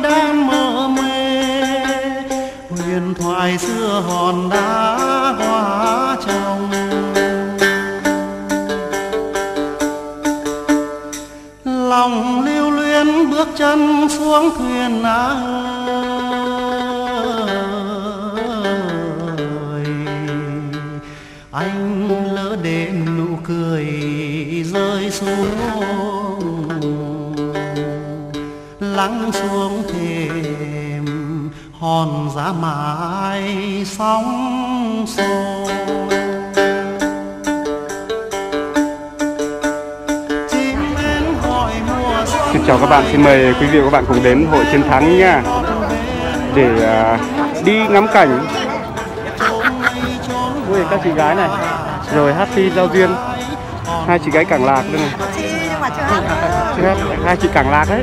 mãi đang mơ mê. Huyền thoại xưa hòn đá hoa trồng. Lòng lưu luyến bước chân xuống thuyền ơi. Anh lỡ để nụ cười rơi xuống lắng xuống thềm hòn giá mãi sóng xô. Xin chào các bạn, xin mời quý vị và các bạn cùng đến hội chiến thắng nha. Để à, đi ngắm cảnh. Ui, các chị gái này. Rồi hát thi giao duyên. Hai chị gái cảng lạc đây này. Chưa hát, hai chị cảng lạc đấy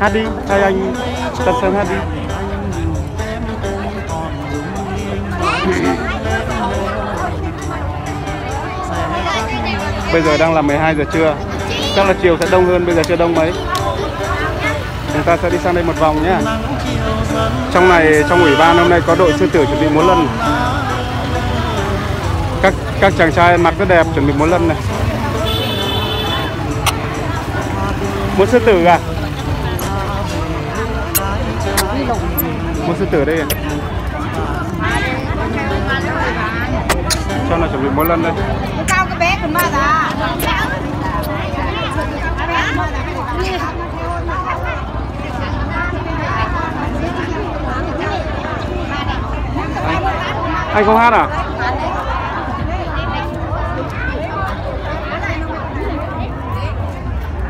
hát đi hai anh tân sơn đi bây giờ đang là 12 giờ trưa. Chắc là chiều sẽ đông hơn bây giờ chưa đông mấy. Chúng ta sẽ đi sang đây một vòng nhé. Trong này trong ủy ban hôm nay có đội sư tử chuẩn bị múa lân. Các các chàng trai mặc rất đẹp chuẩn bị múa lân này. Múa sư tử à múa sư tử đây cho nó chuẩn bị múa lân đây. Cao cái bé của mà đã. Anh không hát à?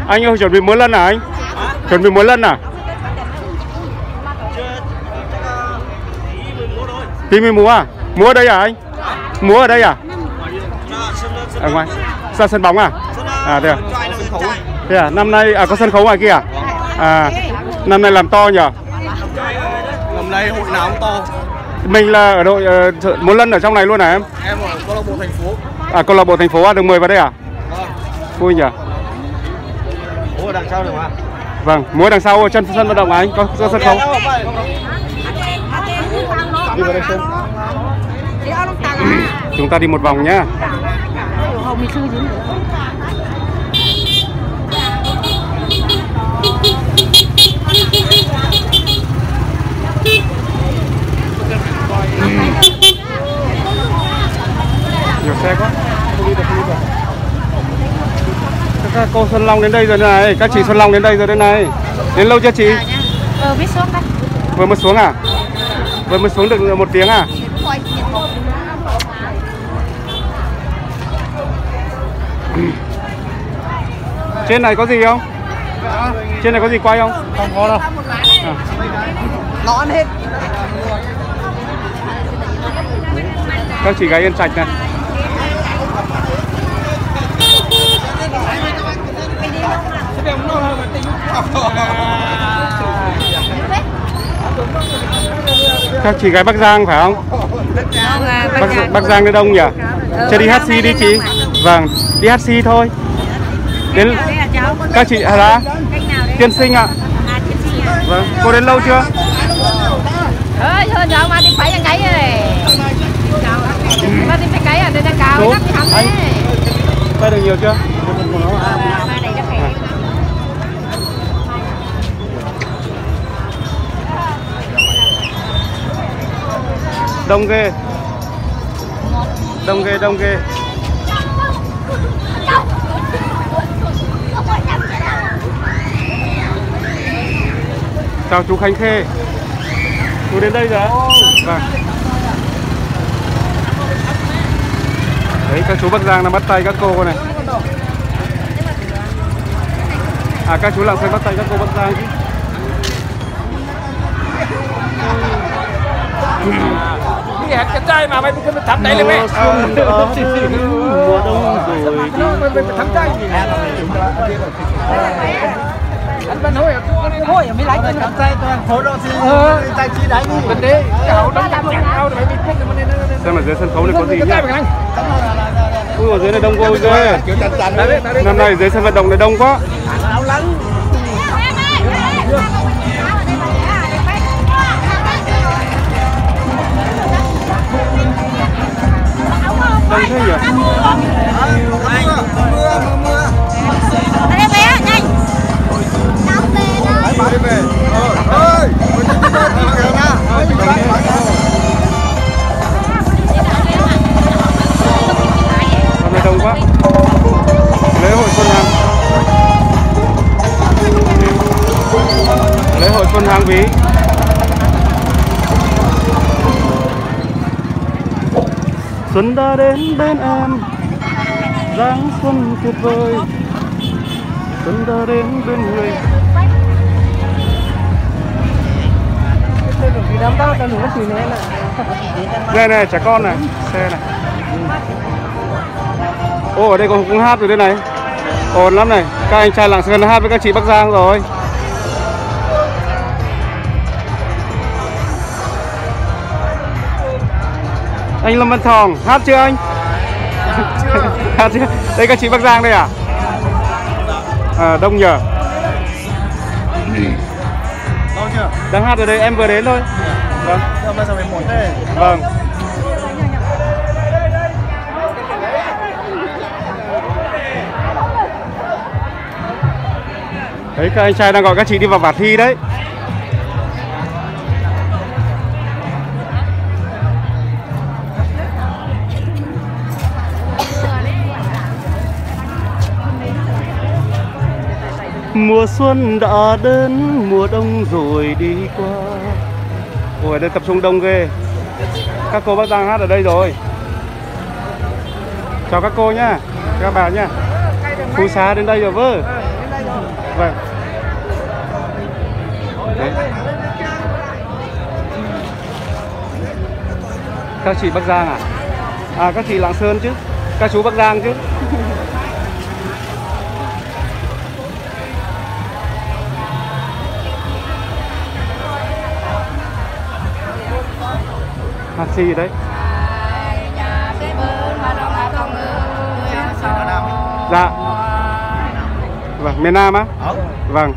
Anh ơi chuẩn bị múa lân à anh? Chuẩn bị múa lân à tí mới múa à? Múa ở đây à anh? Múa ở đây à? Ở ngoài. Ra sân bóng à? À thế à? Thế à? Năm nay à có sân khấu ngoài kia à? À năm nay làm to nhỉ Năm nay hội nào cũng to. mình là ở đội ờ, múa lân ở trong này luôn à em? Em ở câu lạc bộ thành phố. à câu lạc bộ thành phố à, được mời vào đây à? Vâng. vui nhỉ ở đằng sau được mà. vâng múa đằng sau chân sân vận động à anh? Có, có sân khấu đi vào đây xem. chúng ta đi một vòng nhá. Nhiều xe quá. Không đi được không đi được. Các cô Xuân Long đến đây rồi này. Các chị Xuân Long đến đây rồi đây này. Đến lâu chưa chị? Ờ biết xuống đây. Vừa mới xuống à vừa mới xuống được một tiếng à? Trên này có gì không? Trên này có gì quay không? Không có đâu. à. lón hết. Các chị gái yên trạch này các chị gái Bắc Giang phải không? Bắc, Bắc Giang đến đông nhỉ? Chưa đi HC đi chị. Vâng đi HC thôi. Đến các chị à đã tiên sinh ạ. Vâng cô đến lâu chưa? Ơi thôi giờ mà đi phải ăn cái này. Mà đi phải cái à nên cao lắm không anh. đấy Bay được nhiều chưa đông ghê. Đông ghê đông ghê. Chào chú Khánh Khê. Chú đến đây rồi vâng. Đấy, các chú Bắc Giang đang bắt tay các cô này. À các chú Lạng Sơn bắt tay các cô Bắc Giang chứ. Cái hạt cái trai mà mày cứ thắm đấy lên mẹ. mùa đông rồi đi Mày mày thắm trai gì? Anh bên hỏi thôi mới lấy cái thắm trai toàn phố đó thì trai chi đánh đi. Đấy, cái hậu đó làm chẳng cao mày bị chết rồi mà xem ở dưới sân khấu này có gì nhá ui ở dưới này đông cô ghê đấy, đấy. năm nay dưới sân vận động này đông quá Áo lắng. Đông thế nhỉ đây bé nhanh Đi về. Ờ, ơi, mình đi về thì kìa nha. Ơi, mình lại phải hôm nay đông quá lễ hội xuân hàng lễ hội xuân hàng ví xuân đã đến bên em, dáng xuân tuyệt vời. Xuân đã đến bên người. Này này trẻ con này, xe này. Ô, ở đây còn cũng hát rồi đây này. Ồn lắm này. Các anh trai lạng sơn hát với các chị bắc giang rồi. Anh lâm văn thòng hát chưa anh? Hát chưa? Đây các chị bắc giang đây à? À đông nhờ. Đâu chưa? đang hát ở đây em vừa đến thôi. Vâng. Bây giờ mày muốn thế? vâng. Đấy các anh trai đang gọi các chị đi vào vạt thi đấy mùa xuân đã đến, mùa đông rồi đi qua. Ôi, đây tập trung đông ghê. Các cô bác giang hát ở đây rồi. Chào các cô nhá, các bà nhá. Phú xá đến đây rồi vơ vâng. Đấy. các chị bắc giang à? À các chị lạng sơn chứ? Các chú bắc giang chứ? Gì đấy. Dạ. Vâng miền nam á. Ờ. vâng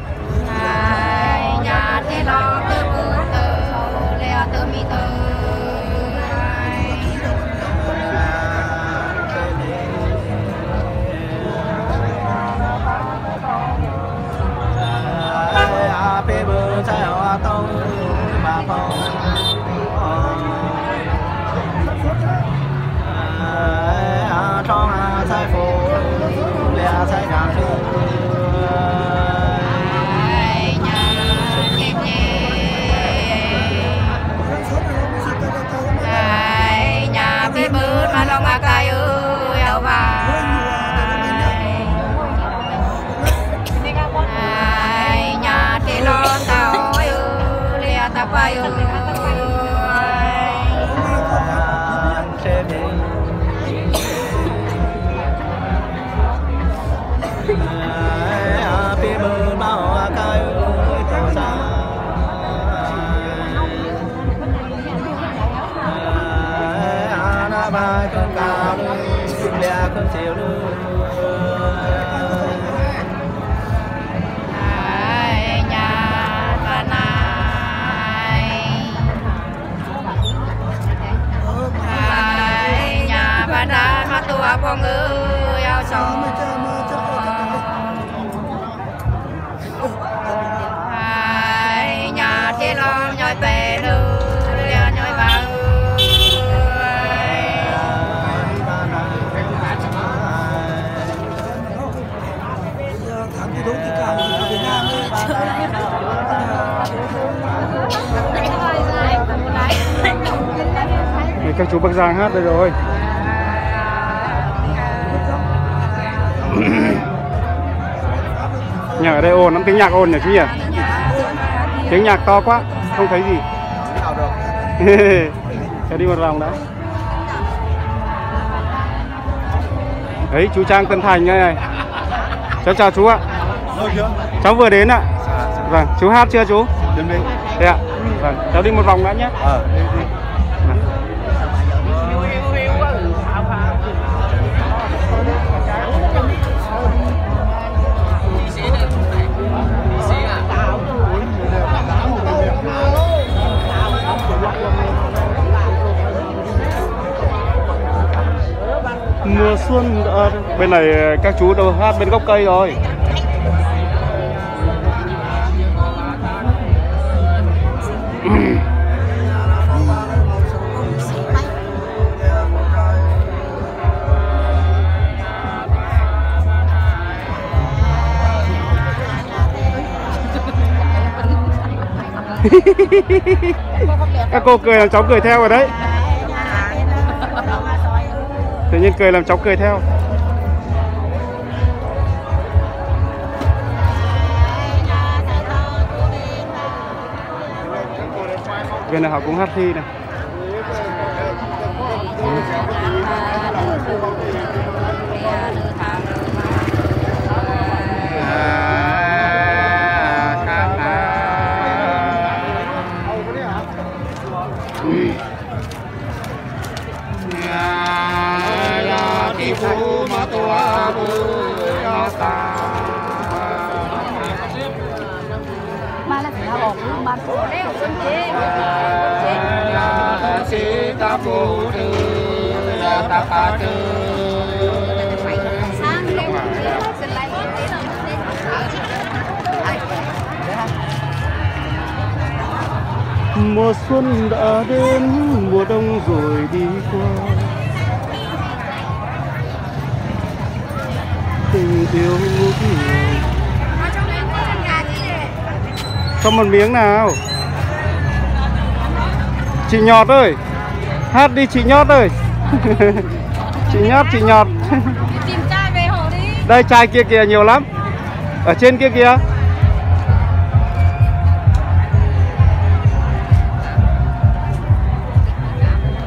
đã mà tua con ao sông Ai nhà chỉ lo nhoi bè lư leo nhoi bà ơi Này, các chú Bắc Giang hát đây rồi. Nhạc ở đây ồn lắm, tiếng nhạc ồn nhỉ chú nhỉ? Tiếng nhạc to quá, không thấy gì. Cho đi một vòng đã. Đấy, chú Trang Tân Thành đây này. Cháu chào chú ạ. Cháu vừa đến ạ. Vâng, chú hát chưa chú? bị Thế ạ. Vâng, cháu đi một vòng đã nhé xuân đã... Bên này các chú đâu hát bên gốc cây rồi. Các cô cười làm cháu cười theo rồi đấy Tự nhiên cười làm cháu cười theo. Bên này họ cũng hát thi này. Sáng ta xin tư. Mùa xuân đã đến, mùa đông rồi đi qua. Tình yêu ngút ngàn. Cho một miếng nào. Chị Nhọt ơi. Hát đi chị Nhọt ơi. Chị Nhọt, chị Nhọt tìm trai về hồ đi. Đây chai kia kìa nhiều lắm. Ở trên kia kìa.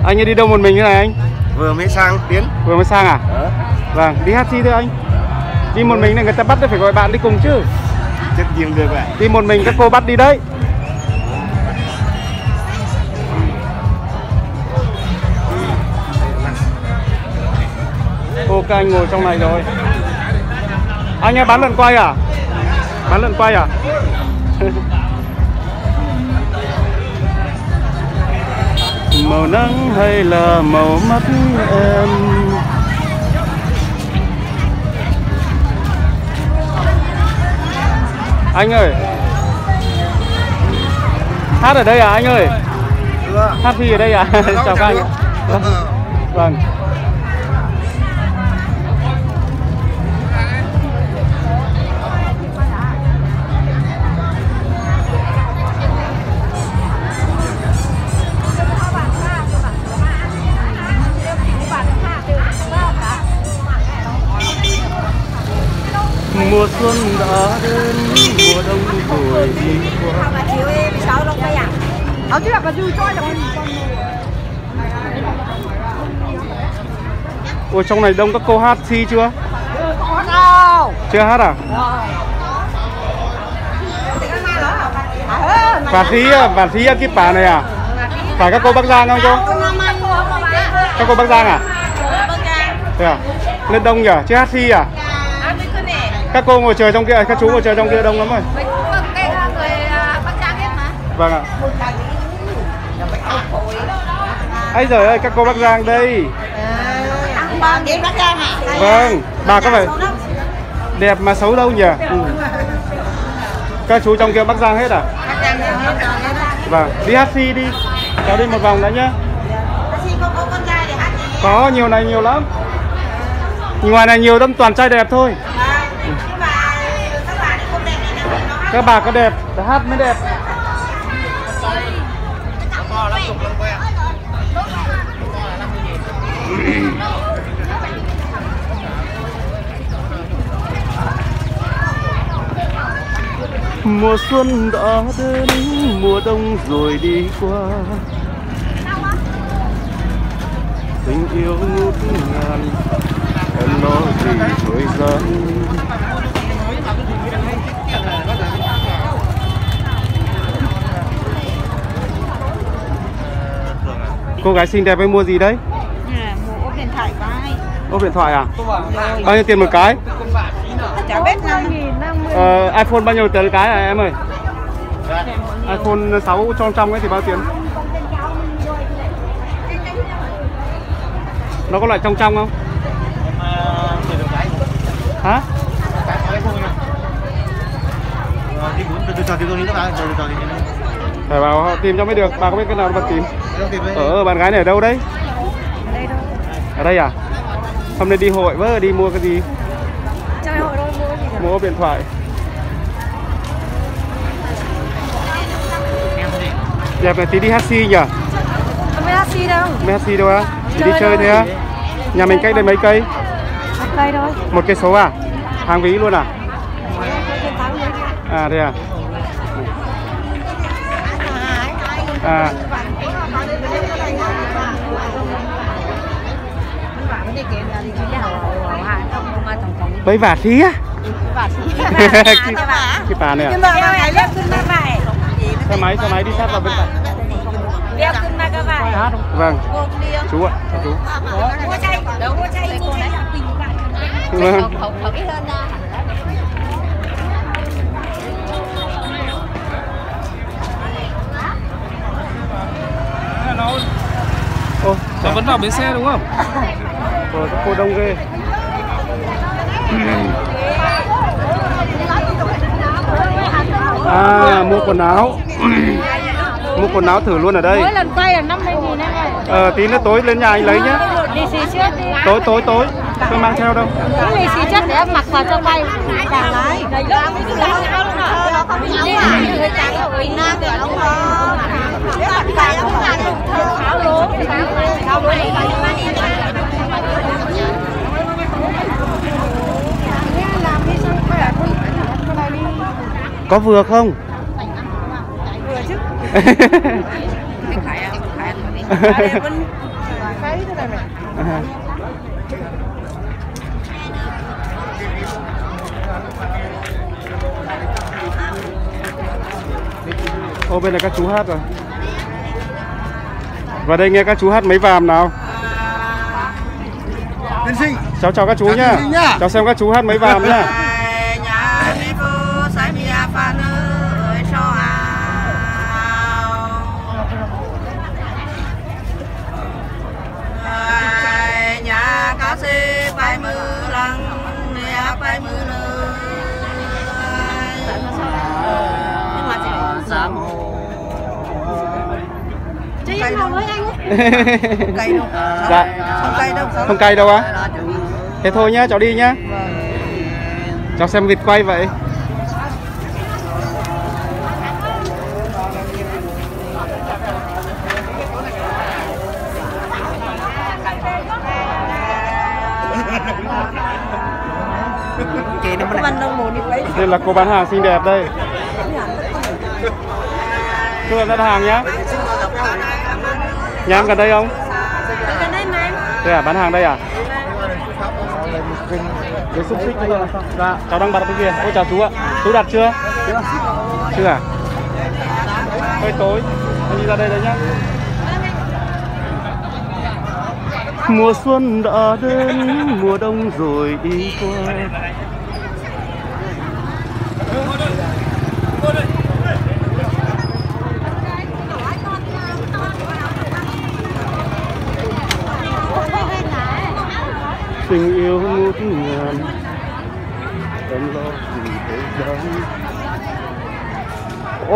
Anh ấy đi đâu một mình thế này anh? vừa mới sang tiến. Vừa mới sang à? ờ. Vâng, đi hát chi thôi anh? Đi một mình này người ta bắt thì phải gọi bạn đi cùng chứ. Chắc riêng được vậy. Đi một mình các cô bắt đi đấy Các anh ngồi trong này rồi. Anh ơi bán lợn quay à? Bán lợn quay à? màu nắng hay là màu mắt em? Anh ơi. Hát ở đây à anh ơi? Hát thi ở đây à? Chào các anh. Vâng. Trước là dư cho rồi Ôi trong này đông các cô hát thi chưa? đâu Chưa hát à? Và thi à, và thi à cái bà này à? phải các cô Bắc Giang không cô các cô Bắc Giang à? Thế à? Lên đông nhỉ? Chứ hát si à? Các cô ngồi chờ trong kia các chú ngồi chờ trong kia đông lắm rồi. Vâng ạ ấy giời ơi, các cô bác Giang đây vâng bà có phải đẹp mà xấu đâu nhỉ? Ừ. các chú trong kia Bắc Giang hết à? Vâng đi hát si đi. Cháu đi một vòng đã nhá. Có nhiều này nhiều lắm. Ngoài này nhiều đâm toàn trai đẹp thôi. Ừ. Các bà có đẹp, hát mới đẹp. Mùa xuân đã đến mùa đông rồi đi qua. Tình yêu ngút ngàn em lo gì thời gian cô gái xinh đẹp ấy mua gì đấy? Mua ốp điện thoại vai ốp điện thoại à? Bao nhiêu tiền một cái? chả biết năm ờ, iPhone bao nhiêu tiền cái à em ơi? iPhone 6 trong trong ấy thì bao tiền? Nó có loại trong trong không? Hả? Phải vào họ tìm cho mới được bà có biết cái nào bà tìm? Ở bạn gái này ở đâu đấy? Ở đây à? Hôm nay đi hội vớ đi mua cái gì? Chơi hội đâu mua gì mua điện thoại đẹp này tí đi hát si nhỉ? Không hát si đâu Không hát si đâu á? Chỉ đi chơi thôi á? Nhà mình cách đây mấy cây? Một cây thôi Một cây số à? Hàng ví luôn à? À đây à? À Bấy vả thí á? Cái bà này à? Cái bà này à? xe máy xe máy đi sát vào bên cạnh. Đeo cưng ma cà vải hát không? Vâng. Chú ạ à, chú. Ờ, ờ, ờ, mua chay đâu mua chay cô lấy tình cảm vâng. Không không ít hơn Ô, nó vẫn vào bến xe đúng không? Ờ, cô đông ghê. Ừ. à mua quần áo. Mua quần áo thử luôn ở đây. Mỗi lần quay là 50 nghìn em ơi. Ờ tí nữa tối lên nhà anh lấy nhá. Lì xì trước đi. Tối tối tối. Tôi mang theo đâu? Cái lì xì trước để em mặc vào cho quay cả lái đầy lớp cái lái nó không nào không biết gì người trắng ở Việt Nam thì không có nếu mà phải không là tháo lố tháo lố này làm đi xong quay lại con này đi có vừa không? Vừa chứ cái thế này này ô bên này các chú hát rồi vào đây nghe các chú hát mấy vàm nào? Tiên sinh. Cháu chào các chú Chào nhá. Nhá. cháu xem các chú hát mấy vàm nhá Giảm chứ em ngồi với anh cây đâu. Dạ. không cây đâu không. Cay đâu á? Thế thôi nhá cháu đi nhá. Cháu xem vịt quay vậy. Chị nó mình đâu muốn đi lấy đây là cô bán hàng xinh đẹp đây Chú em đặt hàng nhá. Nhà em gần đây không? Gần đây mà. Đây à, bán hàng đây à? Cái xúc xích này là? Dạ, cháu đang bật bên kia. Ôi chào chú ạ. Chú đặt chưa? Chưa. Chưa à? Hơi tối. Đi ra đây đấy nhá. Mùa xuân đã đến, mùa đông rồi đi qua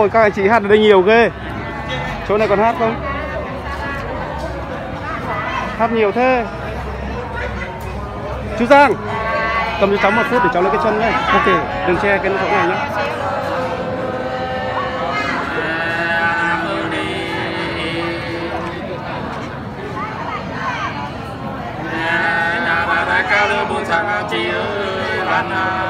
ôi các anh chị hát ở đây nhiều ghê chỗ này còn hát không hát nhiều thế chú Giang cầm cho cháu một phút để cháu lấy cái chân nhé ok đừng che cái chỗ này nhé Hãy subscribe cho kênh Ghiền Mì Gõ Để không bỏ lỡ những video hấp dẫn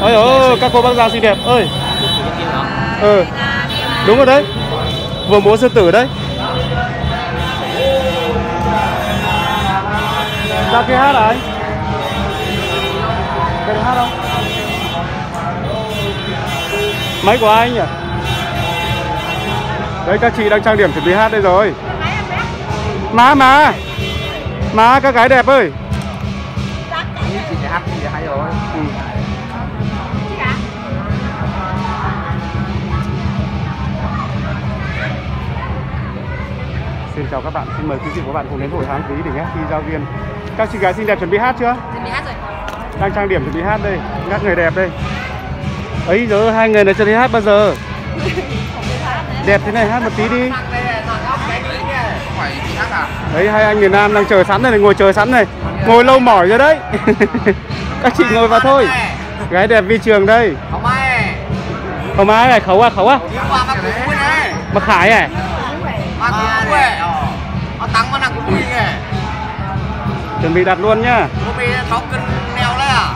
ôi ơi các cô bác già xinh đẹp. Ơi ừ. Đúng rồi đấy. Vừa múa sư tử đấy. Ra kia hát à anh? Cái hát không? Máy của ai nhỉ? Đấy, các chị đang trang điểm chuẩn bị hát đây rồi. Má má. Má, các gái đẹp ơi. Chào các bạn, xin mời quý vị và các bạn cùng đến hội háng quý để nghe thi giao viên. Các chị gái xinh đẹp chuẩn bị hát chưa? Chuẩn bị hát rồi. Đang trang điểm chuẩn bị hát đây, các người đẹp đây. ấy giờ hai người này chưa thấy hát bao giờ. Đẹp thế này hát một tí đi. phải chị hát à Đấy hai anh miền Nam đang chờ sẵn đây này, ngồi chờ sẵn này. Ngồi lâu mỏi rồi đấy. các chị ngồi vào thôi. Gái đẹp vi trường đây. không ai Không ai này, khấu à, khấu à. Mà khải à. Chuẩn bị đặt luôn nhá. à?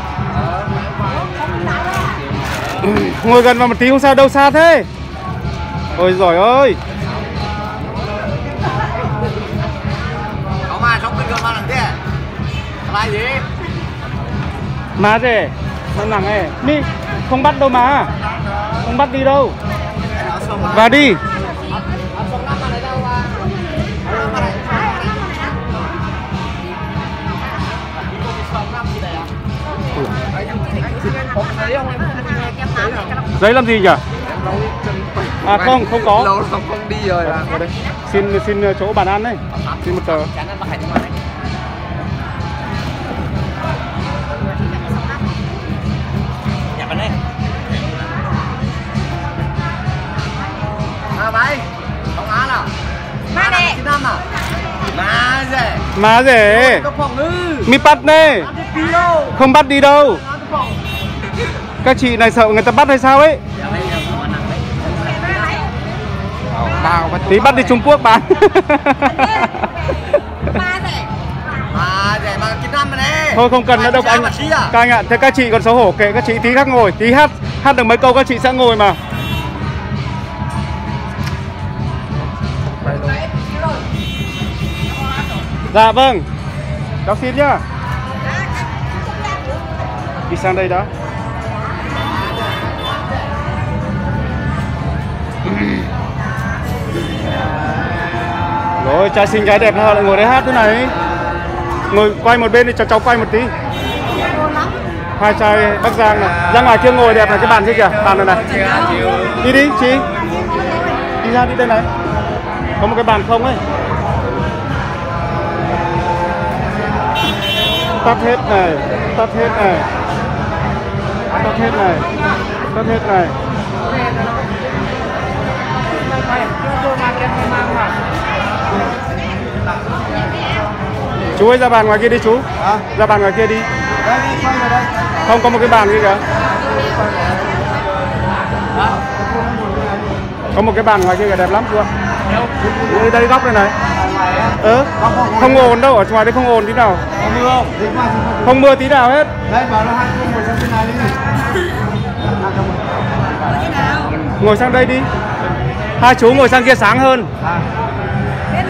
Ngồi gần vào một tí không sao đâu xa thế. Ôi giỏi ơi. Thế là gì Má rể Nặng nặng này Đi Không bắt đâu mà Không bắt đi đâu. Vào đi giấy làm gì nhỉ? À không không có. Lâu lắm không đi rồi là đây. xin xin chỗ bàn ăn đấy. Xin một tờ. À Má chín năm à? Má rẻ. Má rể có phòng ư mi bắt nè không bắt đi đâu các chị này sợ người ta bắt hay sao ấy? Bao bắt tí bắt đi Trung Quốc bán. Thôi không cần nữa đâu anh. à? Các anh ạ thế các chị còn xấu hổ kệ các chị tí khác ngồi tí hát hát được mấy câu các chị sẽ ngồi mà. Dạ vâng. Cháu xin nhá. Đi sang đây đã ôi, trai xinh gái đẹp họ lại ngồi đây hát thế này? Ngồi quay một bên đi, cho cháu quay một tí. Hai trai bắc giang này. Ra ngoài kia ngồi đẹp này, cái bàn kia kìa, bàn này này. Đi đi, chị. Đi ra đi đây này. Có một cái bàn không ấy. Tắt hết này, tắt hết này. Tắt hết này, tắt hết này. Chú ơi ra bàn ngoài kia đi chú. Ra bàn ngoài kia đi. Không có một cái bàn kia kìa. Có một cái bàn ngoài kia kìa đẹp lắm chú ạ. Đây, đây góc này. Này. ờ không ồn đâu ở ngoài đây không ồn tí nào. Có mưa không? Không mưa tí nào hết. Đấy bảo nó hai ngồi sang bên này đi ngồi sang đây đi. Hai chú ngồi sang kia sáng hơn.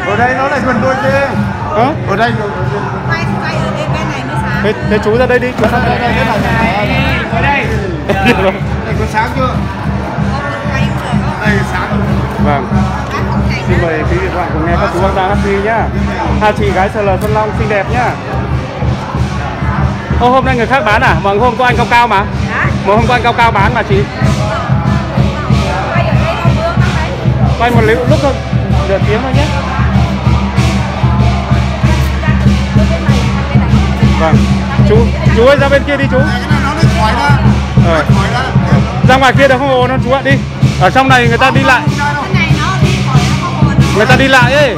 Ở đây nó lại gần đôi kia ờ? ở đây. Quay quay ở bên bên này mới sáng. thế, thế chú ra đây đi. Chú sang đây đây đây ở đây. Đây có sáng chưa? Đây sáng vâng. Xin mời quý vị các bạn cùng nghe các chú bác giang hát đi nhá. Hai chị gái sờ lờ xuân long xinh đẹp nhá. Ô, hôm nay người khác bán à? Mà hôm có anh cao cao mà. Hả? Mà hôm có anh cao cao bán mà chị. Quay ở đây không mưa không đấy. Quay một lúc lúc thôi. Nửa tiếng thôi nhé Chú, chú ơi ra bên kia đi chú. Ờ. ra. Ra ngoài kia được không ồn đâu chú ạ đi. Ở trong này người ta đi lại. Cái này nó đi khỏi nó không ồn. Người ta đi lại ấy.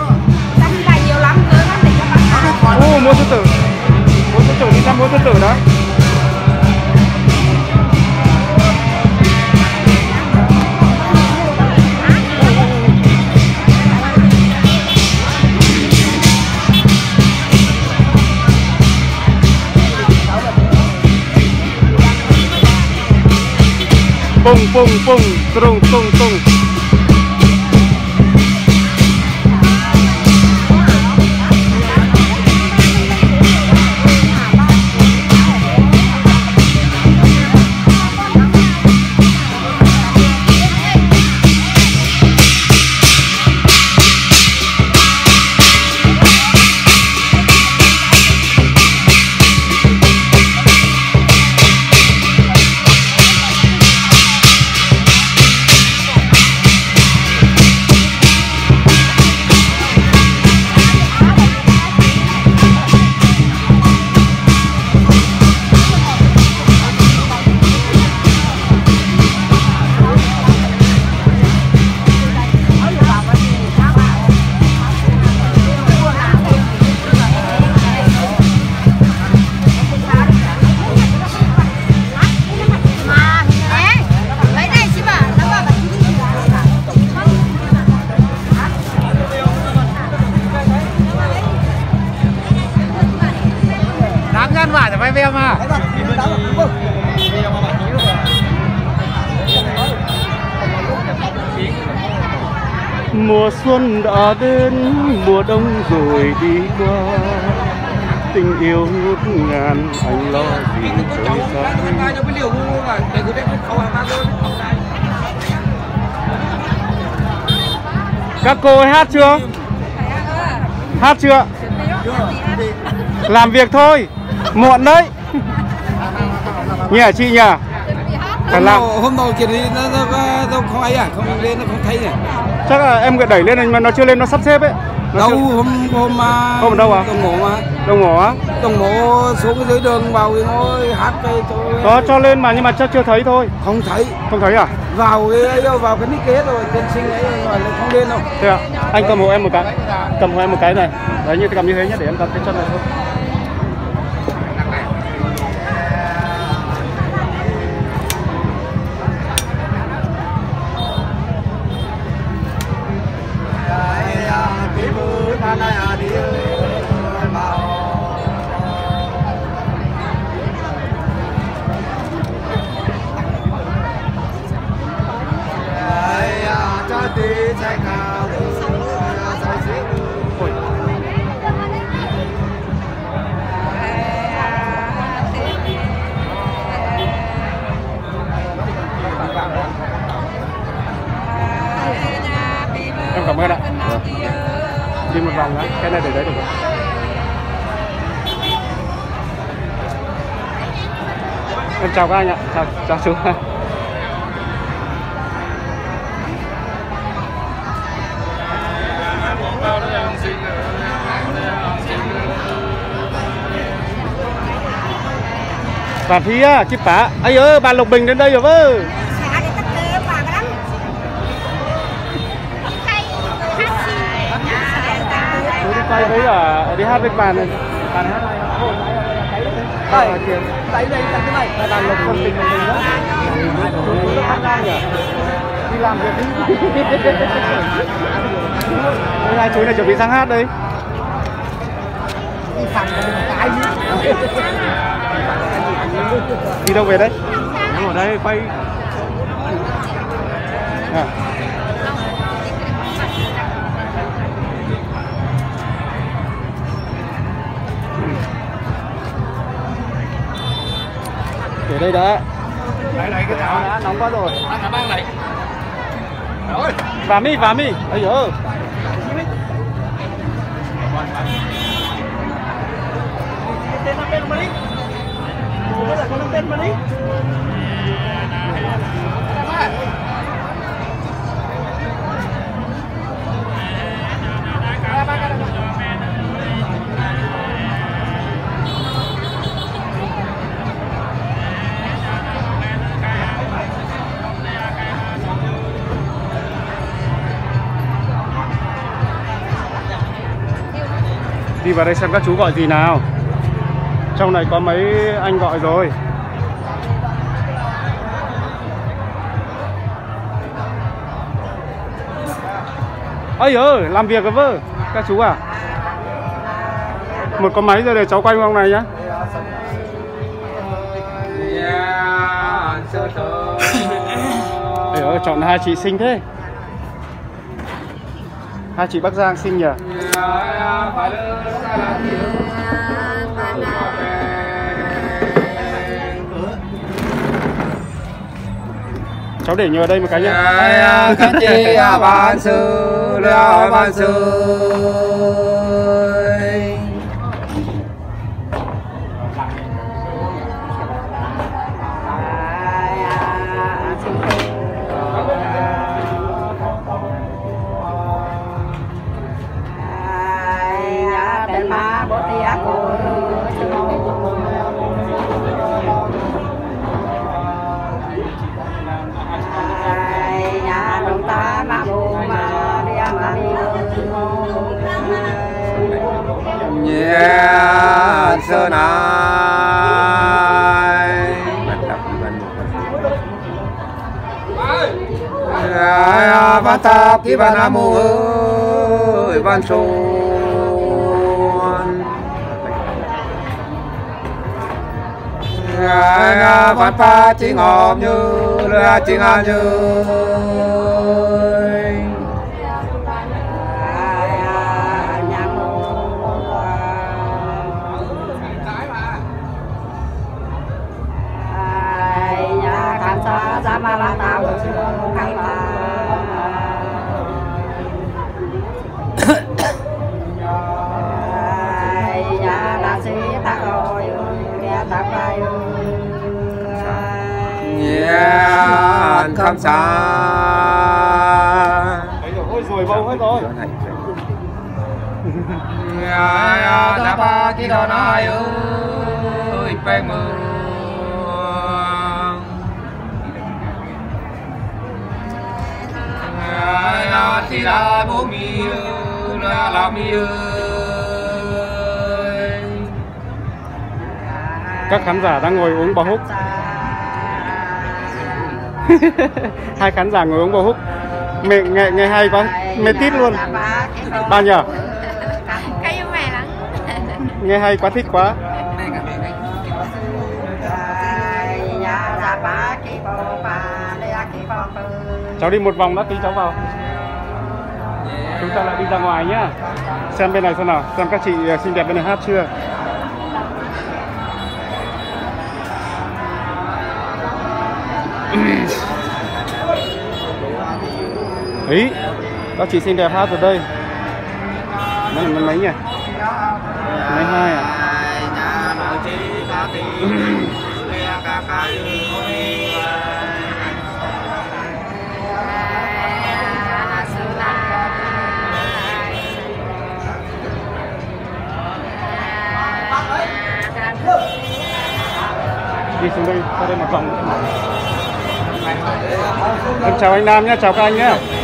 Ta đi lại nhiều lắm cơ lắm để các bạn Ô, mua sư tử. Mua sư tử đi thăm mua sư tử đó 蹦蹦蹦，咚咚咚。Đã đến, mùa đông rồi đi qua Tình yêu ngút ngàn, anh lo gì trời xa Các cô ấy hát chưa? Hát chưa? Làm việc thôi, muộn đấy Nhỉ chị nhỉ? Cần làm. hôm đầu kia đi nó nó nó không ấy à không lên nó không thấy à chắc là em đẩy lên này mà nó chưa lên nó sắp xếp ấy. Nó đâu chưa- hôm hôm mà Hôm đâu à? đồng mộ mà. Đồng hồ á? Đồng mộ xuống dưới đường vào cái ngôi hát cái chỗ có cho lên mà nhưng mà chắc chưa thấy thôi. Không thấy. Không thấy à? Vào cái vào cái nick kế rồi tên sinh ấy rồi không lên đâu. Thế ạ. Anh cầm hộ em một cái. Cầm hộ em một cái này. Đấy như cầm như thế nhé để em đặt cái chân này thôi đi một vòng đó, cái này để đấy được không? Em chào các anh ạ, chào chào chú. Bà phía chị bà ấy ơi bà lộc bình đến đây rồi vơ. Quay với cả đi hát với bà này. Bà này hát hay đây đây đây cái này. Là đàn lộc con tình của mình đó. Rất khát nhỉ đi làm việc đi. Đây hai chú này chuẩn bị sang hát đây. Đi phẳng cái gì đi đâu về đấy? Em ở đây quay. À. để đây đã lấy lấy cái thảo. Đã nóng quá rồi. Ăn cả băng này. Rồi. Và mi và mi. Ấy giời tên nó tên mà đi giờ con tên mà đi đi vào đây xem các chú gọi gì nào. Trong này có mấy anh gọi rồi. Ơi ơi, làm việc rồi vơ, các chú à. Một con máy rồi để cháu quay vòng này nhá. Ấy ơi, chọn hai chị xinh thế. Hai chị Bắc Giang xinh nhỉ cháu để nhờ đây một cái nhá. Cái chị bạn sư leo bạn sư. Nhẹ sơ này Ai ban ta ki ban amu ơi văn son Ai ban ta chỉ như là chính an như cảm xa ôi rồi hết rồi. Đã ba khi đó nói ơi pe mơ. Thì là bố mi là là mi ơi. Các khán giả đang ngồi uống bò húc hai khán giả ngồi uống bò húc. Mẹ nghe nghe hay quá. Mê tít luôn. bao nhờ cây mẹ lắm. Nghe hay quá thích quá. Cháu đi một vòng đã tí cháu vào. Chúng ta lại đi ra ngoài nhá. Xem bên này xem nào. Xem các chị ờ, xinh đẹp bên này hát chưa ý, các chị xinh đẹp hát ở đây. Mấy mấy mấy nhỉ? Mấy hai à? Đi xuống đây, ra đây một vòng. Em chào anh Nam nhé chào các anh nhé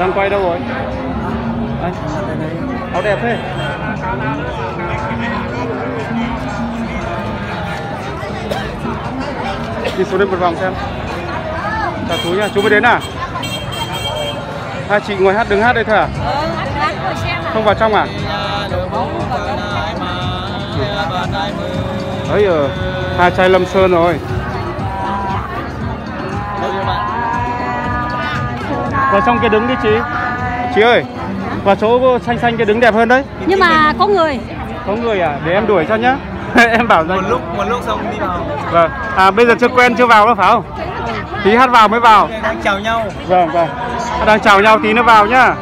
đang quay đâu rồi? Đây. áo đẹp thế. Đi xuống đây một vòng xem. Chào chú nha chú mới đến à? Hai chị ngồi hát đứng hát đây thôi à? Không vào trong à? Ấy ờ hai chai lâm sơn rồi vào trong kia đứng đi chị. Chị ơi vào chỗ xanh xanh kia đứng đẹp hơn đấy. Nhưng mà có người. Có người à? Để em đuổi cho nhá. Em bảo rằng một lúc một lúc xong đi vào. Vâng. À bây giờ chưa quen chưa vào đâu phải không? Tí hát vào mới vào. Đang chào nhau. Vâng vâng. Đang chào nhau tí nữa vào nhá.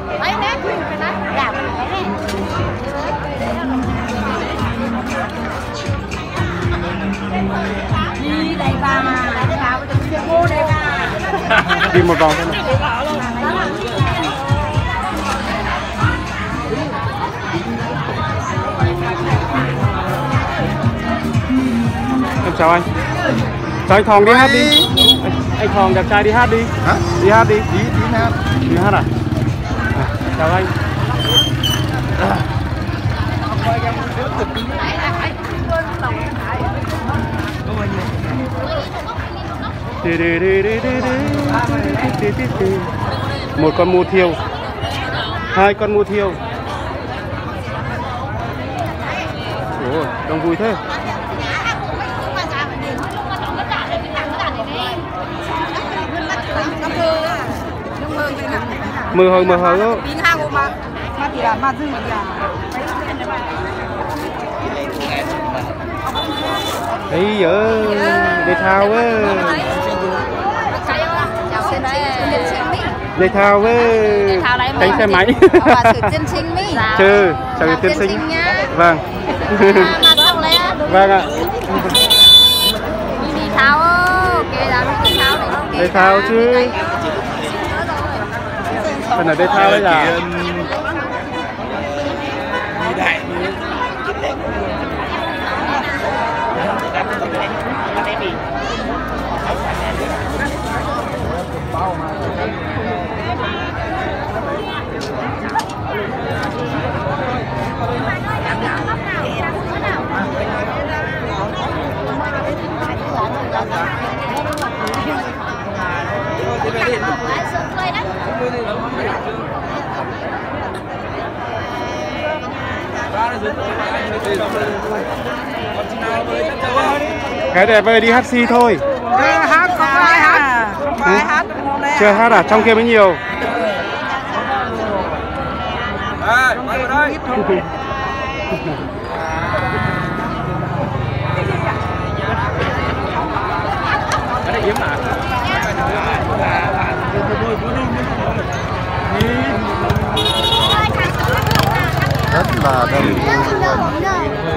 Đi đây bà. Đây bà cô đây bà. Đi một vòng thôi chào anh. Chào anh Thòng đi hát đi. Anh, anh Thòng đẹp trai đi hát đi. Hả? Đi hát đi. Đi, đi hát. Đi hát à? à chào anh. Một con mua thiêu. Hai con mua thiêu. Ủa, đông vui thế. Mưa hơi mưa hơi đó ấy giờ để thao á để thao với tránh xe máy. Chứ chào tiên sinh. vâng. Vâng ạ. Để thao chứ phần ở đây thao đấy là cái đẹp về đi hát si thôi. Ờ, hát không có ai hát? Không có ai ừ. hát? Chưa hát à? Trong kia mới nhiều. Đây, quay vào rất là đông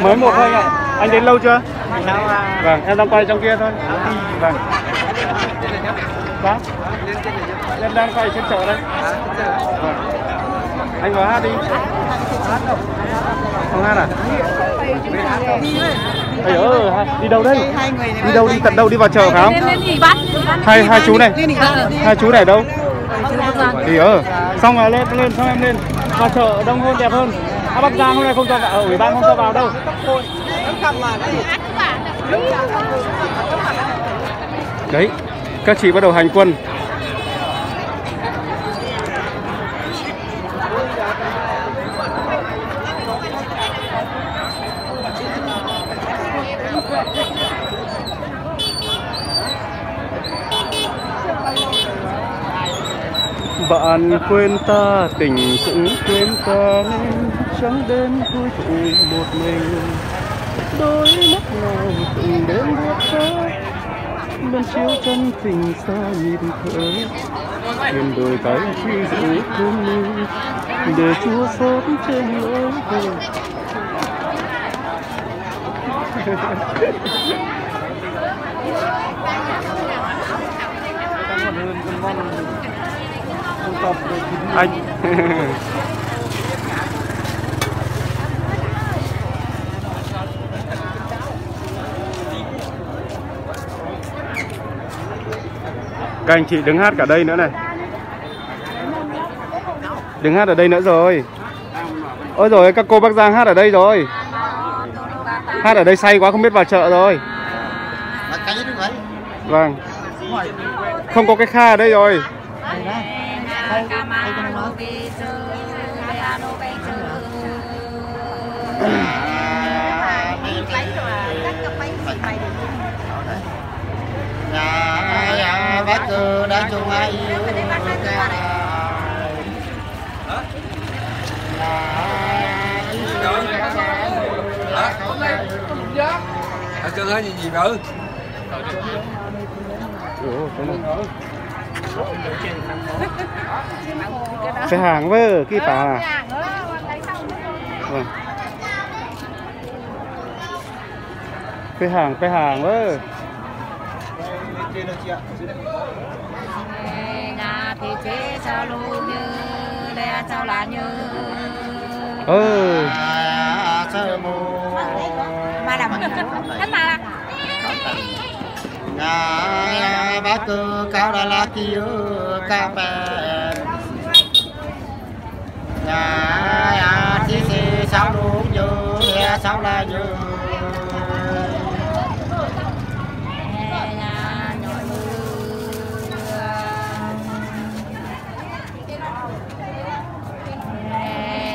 mới một thôi anh ạ anh đến lâu chưa? Vâng em đang quay trong kia thôi. Vâng. Đó em đang quay trên chợ đây. Vâng. anh vào hát đi. Không hát à? Ây ơi, đi đâu đây? Đi đâu đi tận đâu đi vào chợ phải không? Hai hai chú này. Hai chú này đâu? Thì ờ, xong rồi lên lên xong em lên. Vào chợ đông hơn đẹp hơn. À, Bắc Giang hôm nay không cho vào, ở ủy ban không cho vào đâu. Đấy, các chị bắt đầu hành quân. Bạn quên ta, tình cũng quên ta nên trắng đêm vui tụi một mình. Đôi mắt nào từng đêm buốt xa Bên chiếu chân tình xa nhịp thở. Trên đôi tay khi giữ thương lưu Để chúa xót trên lối về anh các anh chị đứng hát cả đây nữa này. Đứng hát ở đây nữa rồi. Ôi rồi các cô bác giang hát ở đây rồi. Hát ở đây say quá, không biết vào chợ rồi. Vâng. Không có cái kha ở đây rồi. Nhà bác cư đã chung ai Ở chân hết gì gì nữa? cái hàng vơ cái tà à vâng cái hàng cái hàng vơ nhà thì chế sao lu như lẽ sao là như? Ừ. Sơ mù mà làm hết mà là nhà bác cư cao đà la kia ca bè nhà thì thì sao đúng như lẽ sao là như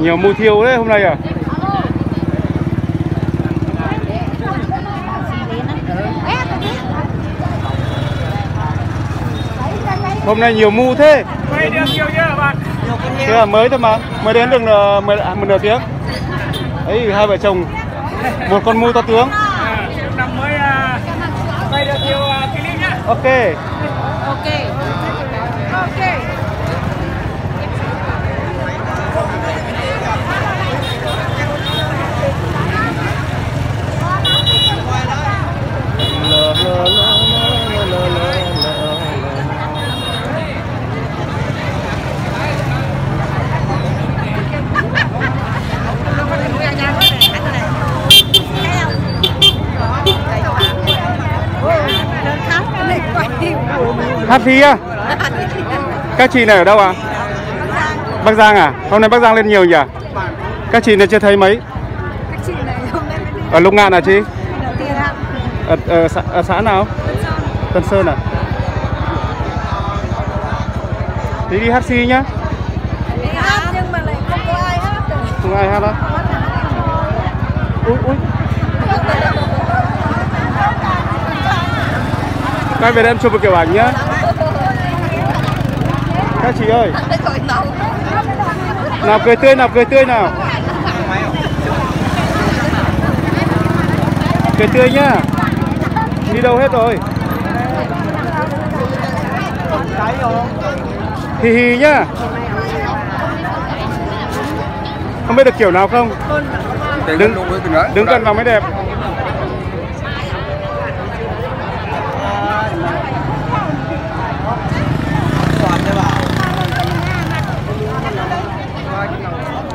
Nhiều mù thiêu đấy hôm nay à? Hôm nay nhiều mu thế. Quay được nhiều chưa bạn? Thế là mới thôi mà, mới đến được là mới à, một nửa tiếng. Ấy hai vợ chồng một con mu to tướng. À, năm mới quay được nhiều clip nhá. Ok. Ok. Ok. La, la, la, la, la, la, la, la. Hát gì à? Các chị này ở đâu à? Bắc Giang à? Hôm nay Bắc Giang lên nhiều nhỉ? Các chị này chưa thấy mấy? Ở Lục Ngạn à chị? Ở, ở, xã, ở xã nào? Tân Sơn à? Thế đi hát xi nhá. Nhưng mà lại không có ai hát được. Không ai hát đâu Ui ui. Quay về đây em chụp một kiểu ảnh nhá. Các chị ơi. Nào cười tươi nào cười tươi nào. Cười tươi nhá Đi đâu hết rồi? Hì hì nhá. Không biết được kiểu nào không? Đứng, đứng gần vào mới đẹp.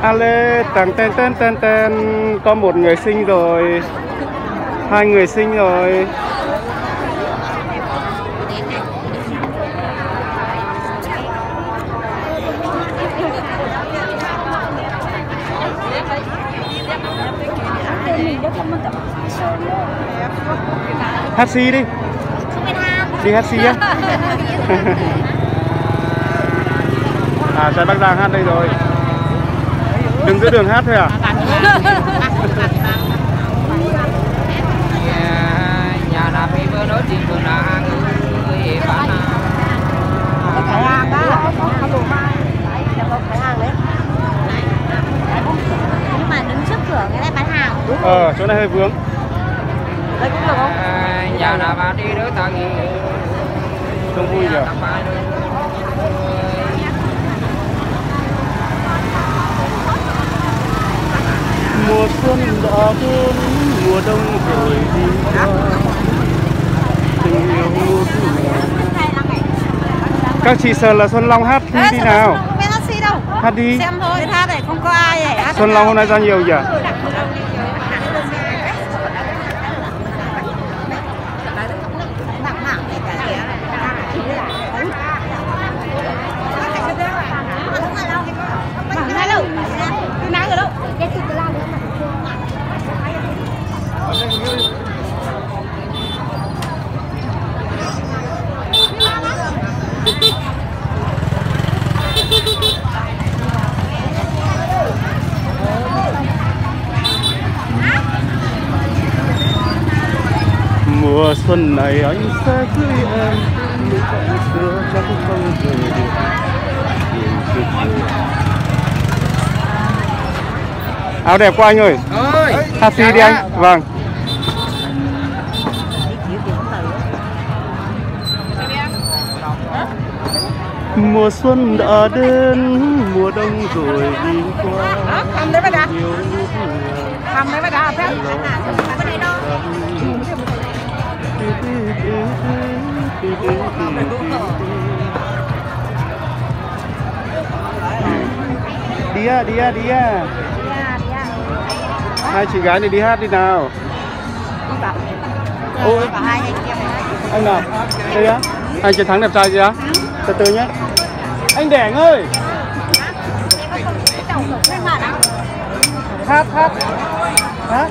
Ale tàn tên tên tên tên Có một người sinh rồi. Hai người sinh rồi Hát xi đi. Đi hát xi á À trái Bắc Giang hát đây rồi. Đừng giữa đường hát thôi à. Ờ chỗ này hơi vướng Đây cũng được không? nhà là bà đi đối gì Không vui nhỉ Mùa xuân đã đến Mùa đông rồi đi qua. Tình yêu mùa Các chị sợ là Xuân Long hát khi đi nào? Không hát gì đâu. Hát đi. Xem thôi, hát này không có ai hát. Xuân Long hôm nay ra nhiều nhỉ Bảng mảng này cả kìa. Bảng hai đâu? Nắng ở đâu? Cái chụp cái lan đấy mà. Mùa xuân này anh sẽ cưới em Những cảnh xưa chắc không về được Áo đẹp quá anh ơi. Ơi. Hát xi đi anh. Vâng. Mùa xuân đã đến Mùa đông rồi đi qua. Đã. Nhiều lúc Cầm Đi à, đi à, đi à. Hai chị gái này đi hát đi nào. Ôi. Anh nào? Đây á. Anh chiến thắng đẹp trai gì á? Từ từ nhé Anh đẻ ơi. Hát hát. Hát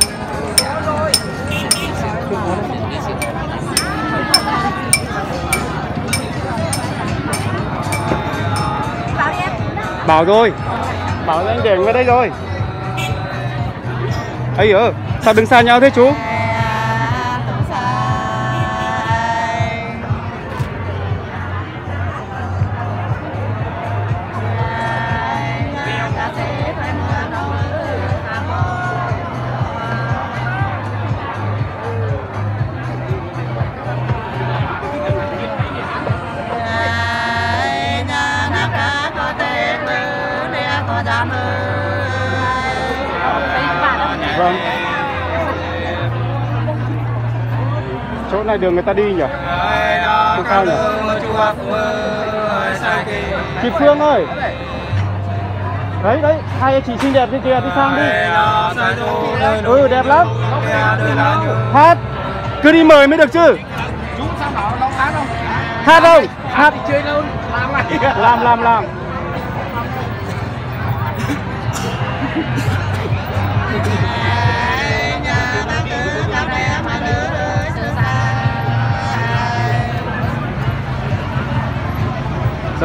Bảo rồi bảo lên đèn người đây rồi ấy ừ, sao đứng xa nhau thế chú? Người ta đi nhỉ? Không sao nhỉ? chị Phương ơi! Đấy đấy hai chị xinh đẹp đi kìa đi sang đi. Ừ đẹp lắm. Hát. Cứ đi mời mới được chứ. Hát không? Hát chơi đâu? Làm lại làm làm làm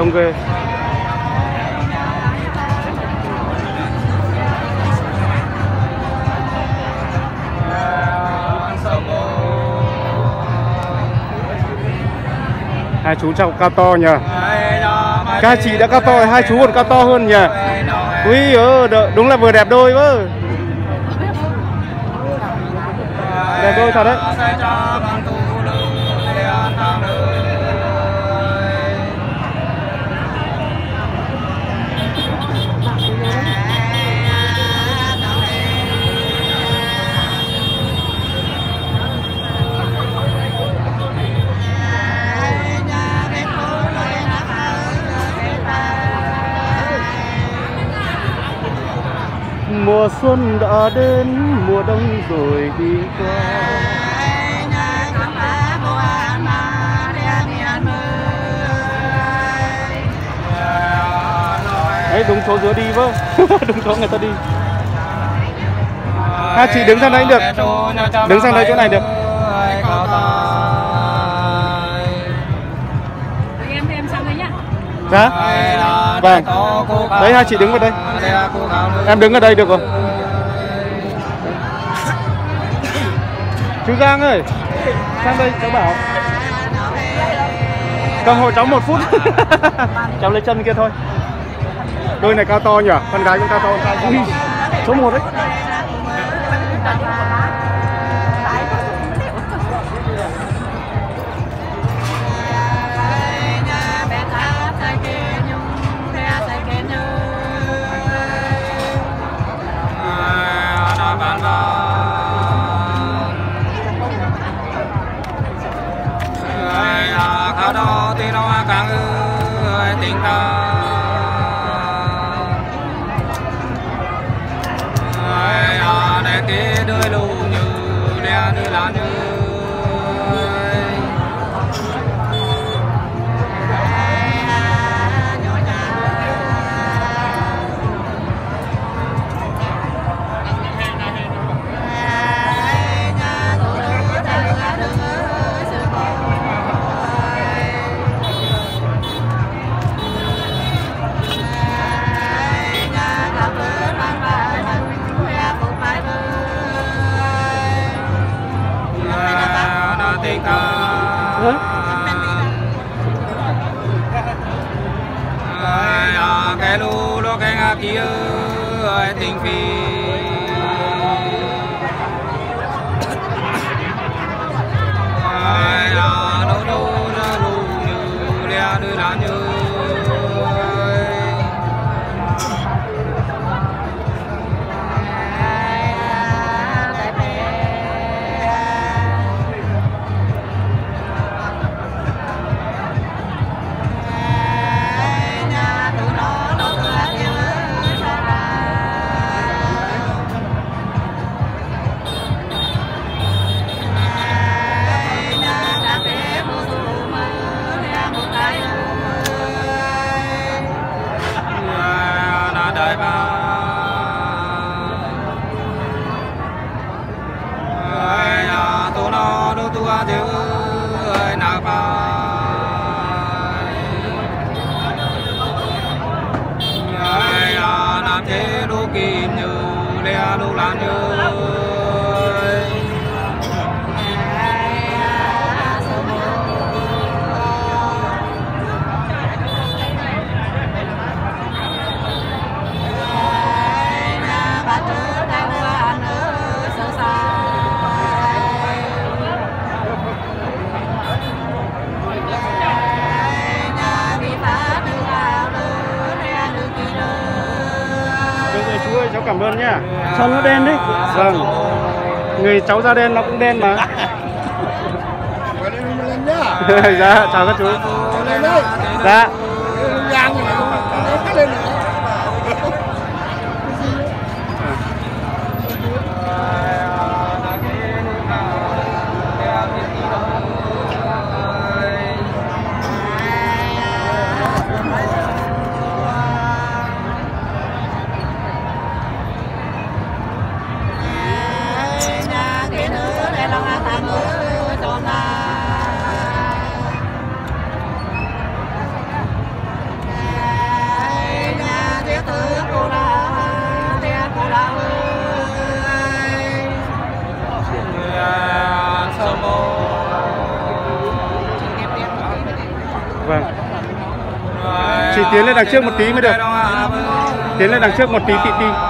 đông ghê hai chú cháu cao to nhờ. Các chị đã cao to, hai chú còn cao to hơn nhờ. Ui ơ đúng là vừa đẹp đôi quá. Đẹp đôi thật đấy. Mùa xuân đã đến, mùa đông rồi đi qua. Đấy, đúng số dưới đi vâng đúng số người ta đi. Hai chị đứng sang đây được. Đứng sang đây chỗ này được. Em em sang đây nhá dạ. Vâng. Đấy hai chị đứng vào đây em đứng ở đây được rồi chú Giang ơi sang đây cháu bảo. Cầm hộ cháu một phút. Cháu lấy chân kia thôi. Đôi này cao to nhỉ? Con gái cũng cao to. Ui, số một đấy kia tình phi cháu da đen nó cũng đen mà. Dạ chào các chú. Dạ tiến lên đằng trước một tí mới được. Tiến lên đằng trước một tí tí tí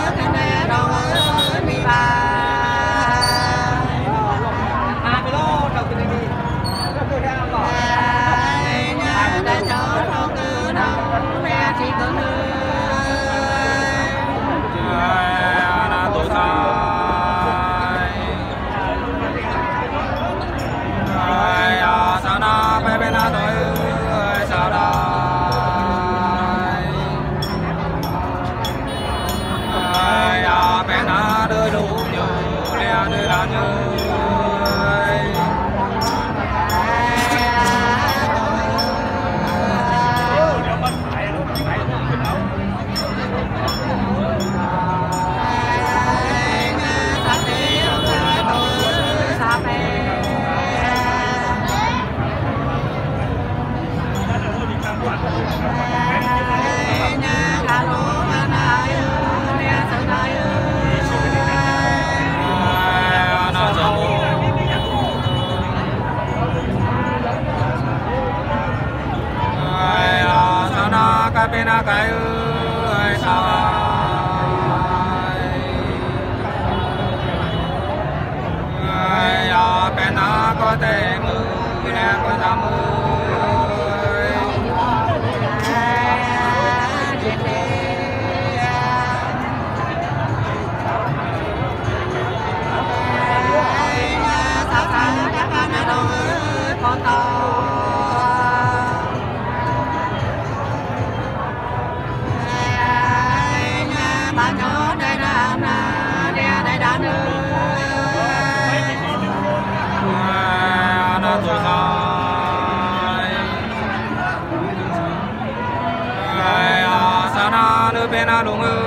ơi bên na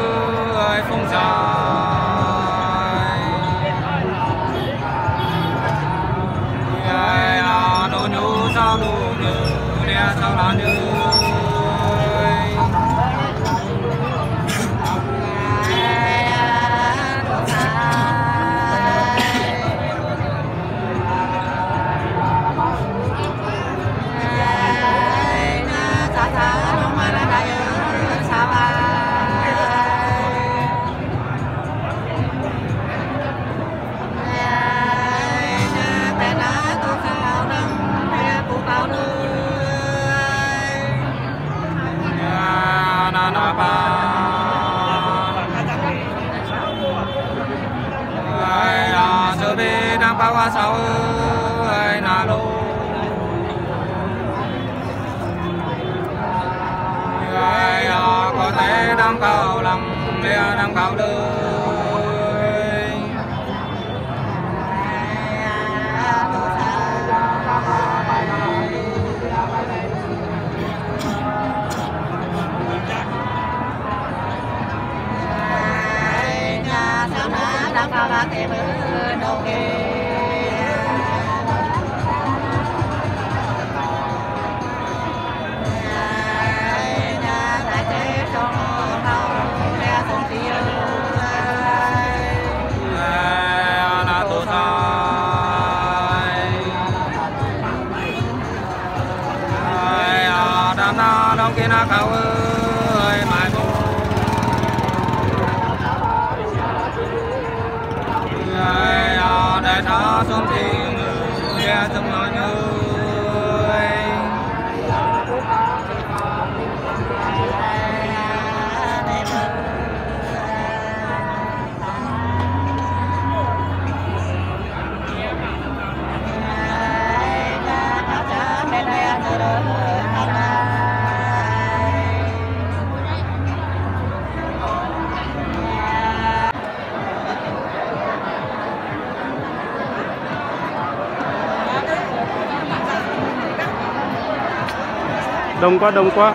đông quá đông quá.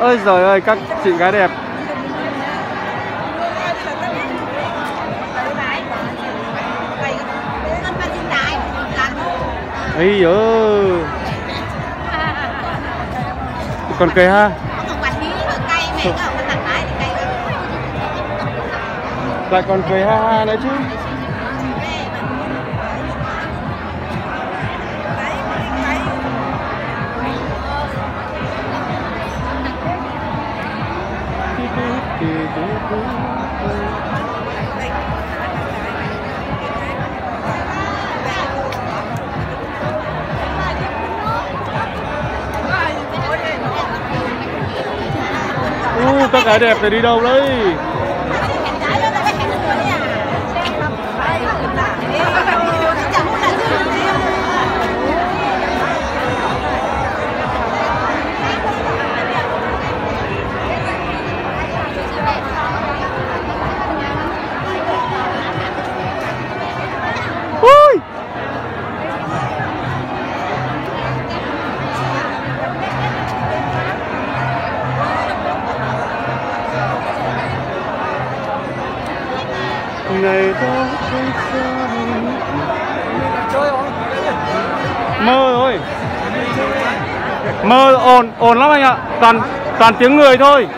Ơi giời ơi, các chị gái đẹp. Ấy dở còn cây ha. Lại còn cười ha ha nữa chứ. Tất cả gái đẹp thì đi đâu đấy? Mơ ồn, ồn lắm anh ạ. Toàn, toàn tiếng người thôi.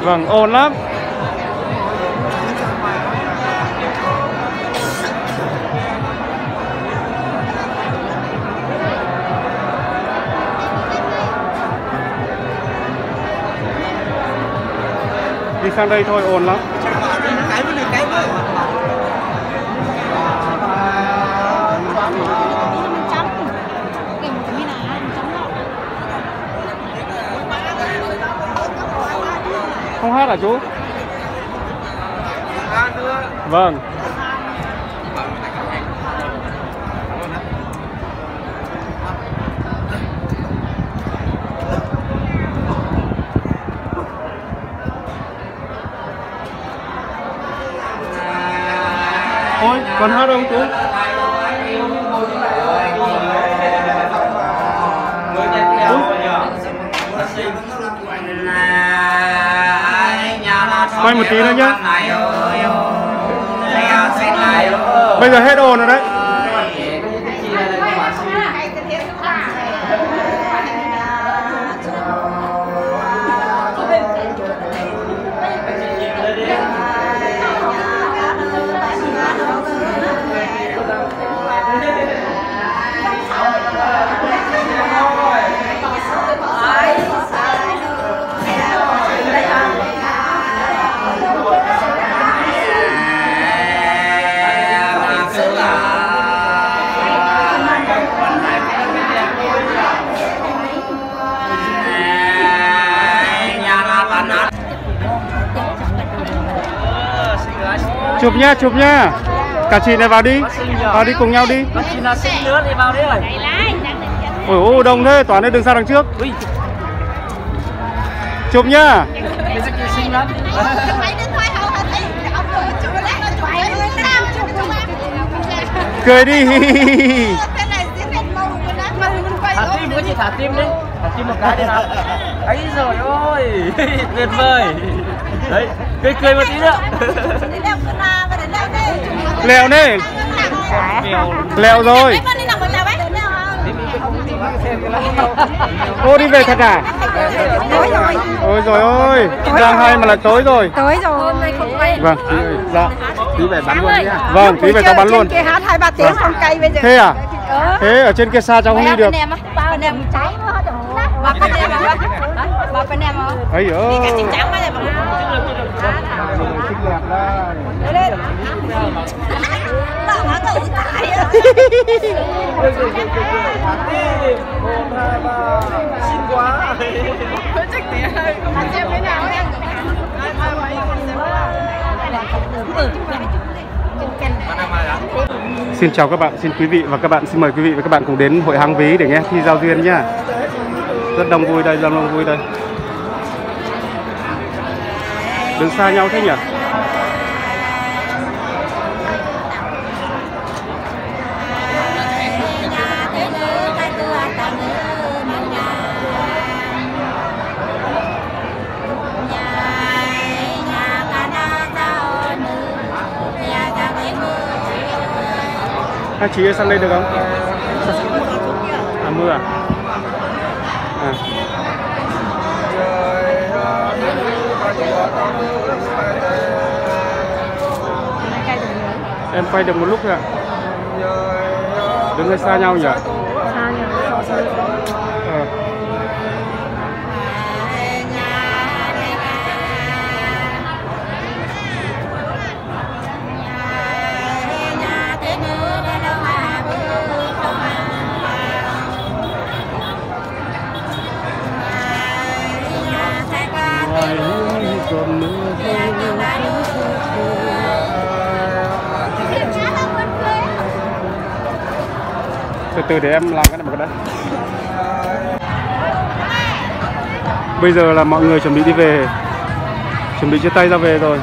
Vâng, ồn lắm. Đi sang đây thôi ồn lắm. Hết hả chú? Vâng Ôi, còn hát đâu chú? Quay một tí nữa nhá. Bây giờ hết ồn rồi đấy chụp nhá chụp nhá cả chị này vào đi. Vào đi cùng nhau đi. Ôi ôi đông thế. Toàn đây đừng sang đằng trước. Chụp chụp cười đi. Thả tim cái chị thả tim đi. Thả tim một cái đi nào. ấy rồi ôi, tuyệt vời. Đấy, cười cười một tí nữa. Leo đi Mèo. leo rồi Con đi về thật à Tối rồi ôi rồi ôi đang hay mà lại tối rồi Tối rồi Hôm nay không quay vâng tí, dạ tí về bắn luôn nhá vâng tí về cháu bắn luôn kia hát hai ba tiếng không cây bây giờ thế à Ờ thế ở trên kia xa cháu không đi được Bên em á Bên em cháy quá Bà bên em Bà bên ấy ơi Trắng quá vậy bà Lên lên Bà má tự tại á Một, hai, ba. xin quá. Xem cái nào em Xin chào các bạn, xin quý vị và các bạn, xin mời quý vị và các bạn cùng đến hội hang ví để nghe thi giao duyên nhá. Rất đông vui đây, rất đông vui đây. Đứng xa nhau thế nhỉ? Hai chị ơi sang đây được không? À mưa à? À. Em quay được một lúc rồi ạ. Đứng hơi xa nhau nhỉ? Xa nhau. Từ từ để em làm cái này một cái đấy. Bây giờ là mọi người chuẩn bị đi về, chuẩn bị chia tay ra về rồi.